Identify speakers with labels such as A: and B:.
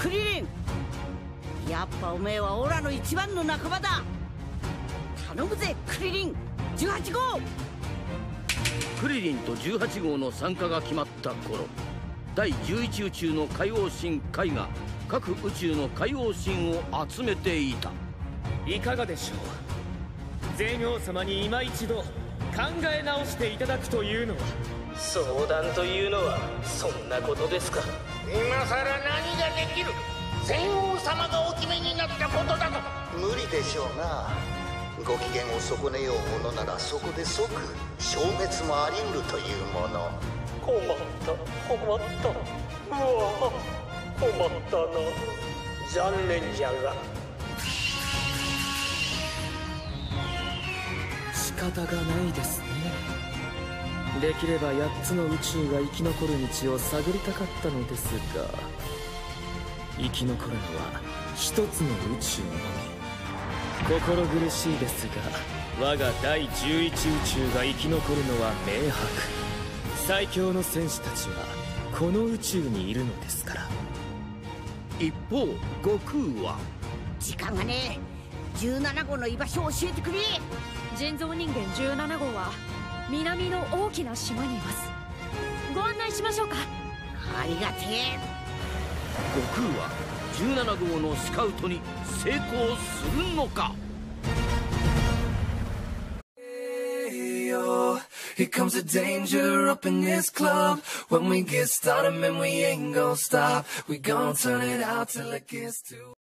A: クリリン。やっぱおめえはオラの一番の仲間だ。頼むぜクリリン。18号。
B: クリリンと18号の参加が決まった頃第11宇宙の海王神海が各宇宙の海王神を集めていた。
C: いかがでしょう。税業様に今一度考え直していただくというのは。
D: 相談というのはそんなことですか
E: 今さら何ができる全王様がお決めになったことだと。
F: 無理でしょうな。ご機嫌を損ねようものならそこで即消滅もあり得るというもの。
D: 困った困った。うわ困ったな。残念じゃが。
C: 仕方がないですねできれば8つの宇宙が生き残る道を探りたかったのですが生き残るのは一つの宇宙のみ。心苦しいですが我が第11宇宙が生き残るのは明白。最強の戦士たちはこの宇宙にいるのですから。
B: 一方悟空は。
A: 時間がねえ。17号の居場所を教えてくれ。
G: 人造人間17号は南の大きな島にいますご案内しましょうか
A: ありがてえ
B: 悟空は17号のスカウトに成功するのか
H: Here comes the danger up in this club. When we get started, man, we ain't gonna stop. We gonna turn it out till it gets too.